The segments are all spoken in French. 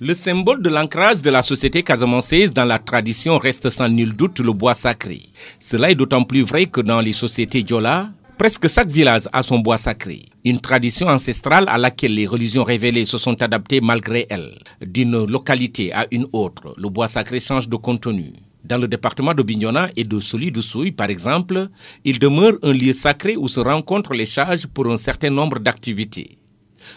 Le symbole de l'ancrage de la société casamançaise dans la tradition reste sans nul doute le bois sacré. Cela est d'autant plus vrai que dans les sociétés Diola, presque chaque village a son bois sacré. Une tradition ancestrale à laquelle les religions révélées se sont adaptées malgré elles. D'une localité à une autre, le bois sacré change de contenu. Dans le département de Bignona et de Soli de Souy, par exemple, il demeure un lieu sacré où se rencontrent les charges pour un certain nombre d'activités.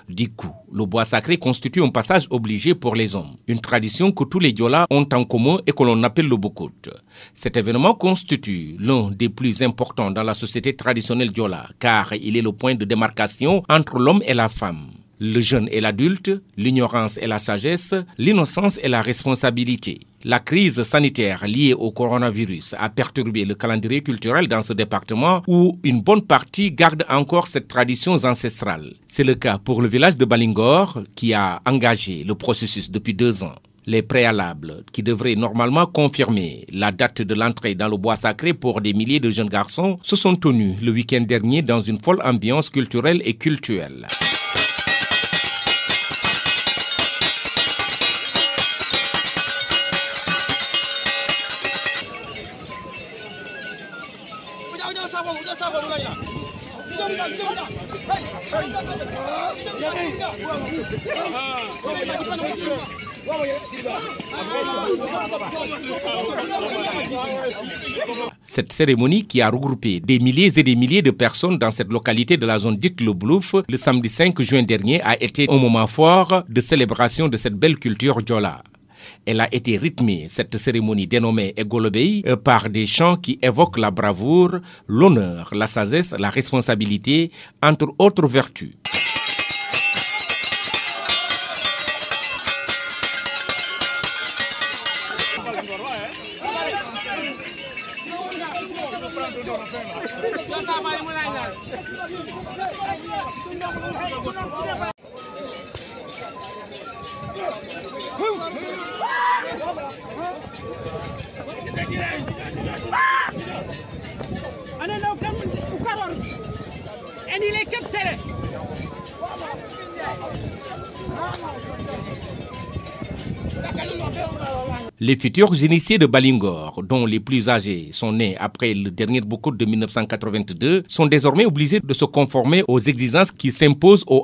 Du coup, le bois sacré constitue un passage obligé pour les hommes, une tradition que tous les Diola ont en commun et que l'on appelle le Boukout. Cet événement constitue l'un des plus importants dans la société traditionnelle Diola, car il est le point de démarcation entre l'homme et la femme le jeune et l'adulte, l'ignorance et la sagesse, l'innocence et la responsabilité. La crise sanitaire liée au coronavirus a perturbé le calendrier culturel dans ce département où une bonne partie garde encore cette tradition ancestrale. C'est le cas pour le village de Balingor qui a engagé le processus depuis deux ans. Les préalables, qui devraient normalement confirmer la date de l'entrée dans le bois sacré pour des milliers de jeunes garçons, se sont tenus le week-end dernier dans une folle ambiance culturelle et culturelle. Cette cérémonie qui a regroupé des milliers et des milliers de personnes dans cette localité de la zone dite le Blouf le samedi 5 juin dernier a été un moment fort de célébration de cette belle culture djola. Elle a été rythmée, cette cérémonie dénommée Egolobei, euh, par des chants qui évoquent la bravoure, l'honneur, la sagesse, la responsabilité, entre autres vertus. Les futurs initiés de Balingor, dont les plus âgés sont nés après le dernier Boukout de 1982, sont désormais obligés de se conformer aux exigences qui s'imposent aux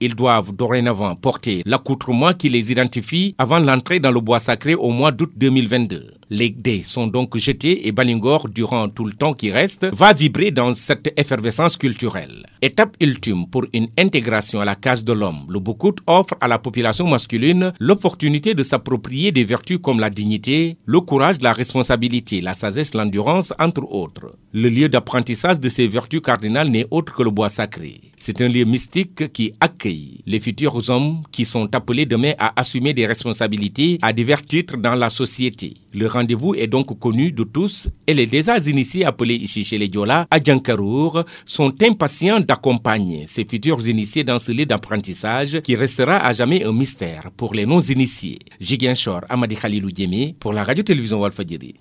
Ils doivent dorénavant porter l'accoutrement qui les identifie avant l'entrée dans le bois sacré au mois d'août 2022. Les dés sont donc jetés et Balingor, durant tout le temps qui reste, va vibrer dans cette effervescence culturelle. Étape ultime pour une intégration à la case de l'homme, le Boukout offre à la population masculine l'opportunité de s'approprier des vertus comme la dignité, le courage, la responsabilité, la sagesse, l'endurance, entre autres. Le lieu d'apprentissage de ces vertus cardinales n'est autre que le bois sacré. C'est un lieu mystique qui accueille les futurs hommes qui sont appelés demain à assumer des responsabilités à divers titres dans la société. Le rendez-vous est donc connu de tous et les déjà initiés appelés ici chez les Diola à Djankarour sont impatients d'accompagner ces futurs initiés dans ce lieu d'apprentissage qui restera à jamais un mystère pour les non-initiés. Jigien Amadi Khalilou pour la radio-télévision Walfadjiri.